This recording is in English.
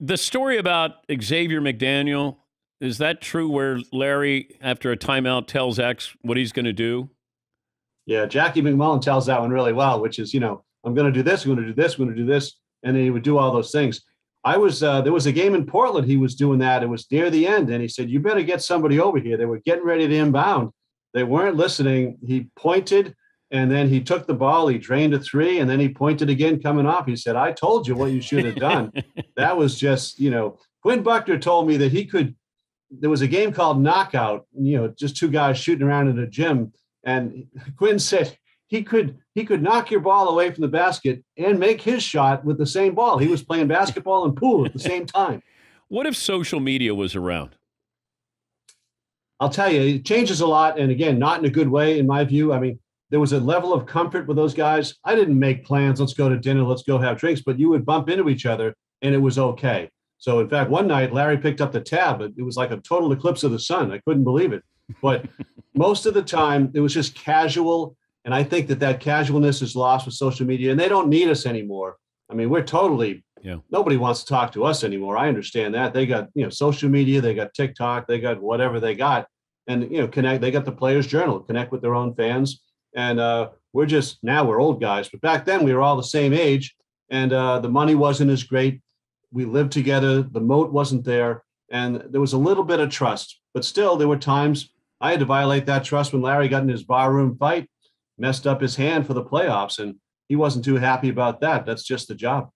The story about Xavier McDaniel is that true? Where Larry, after a timeout, tells X what he's going to do? Yeah, Jackie MacMullan tells that one really well, which is, you know, I'm going to do this, I'm going to do this, I'm going to do this, and then he would do all those things. I was uh, there was a game in Portland. He was doing that. It was near the end, and he said, "You better get somebody over here." They were getting ready to inbound. They weren't listening. He pointed, and then he took the ball. He drained a three, and then he pointed again coming off. He said, "I told you what you should have done." that was just, you know, Quinn Buckner told me that he could. There was a game called Knockout. You know, just two guys shooting around in a gym, and Quinn said he could he could knock your ball away from the basket and make his shot with the same ball. He was playing basketball and pool at the same time. What if social media was around? I'll tell you, it changes a lot, and again, not in a good way, in my view. I mean, there was a level of comfort with those guys. I didn't make plans. Let's go to dinner. Let's go have drinks. But you would bump into each other, and it was okay. So, in fact, one night Larry picked up the tab. It was like a total eclipse of the sun. I couldn't believe it. But most of the time, it was just casual and I think that that casualness is lost with social media, and they don't need us anymore. I mean, we're totally yeah. Nobody wants to talk to us anymore. I understand that. They got you know social media, they got TikTok, they got whatever they got, and you know connect. They got the Players Journal, connect with their own fans, and uh, we're just now we're old guys, but back then we were all the same age, and uh, the money wasn't as great. We lived together. The moat wasn't there, and there was a little bit of trust, but still there were times I had to violate that trust when Larry got in his barroom fight messed up his hand for the playoffs, and he wasn't too happy about that. That's just the job.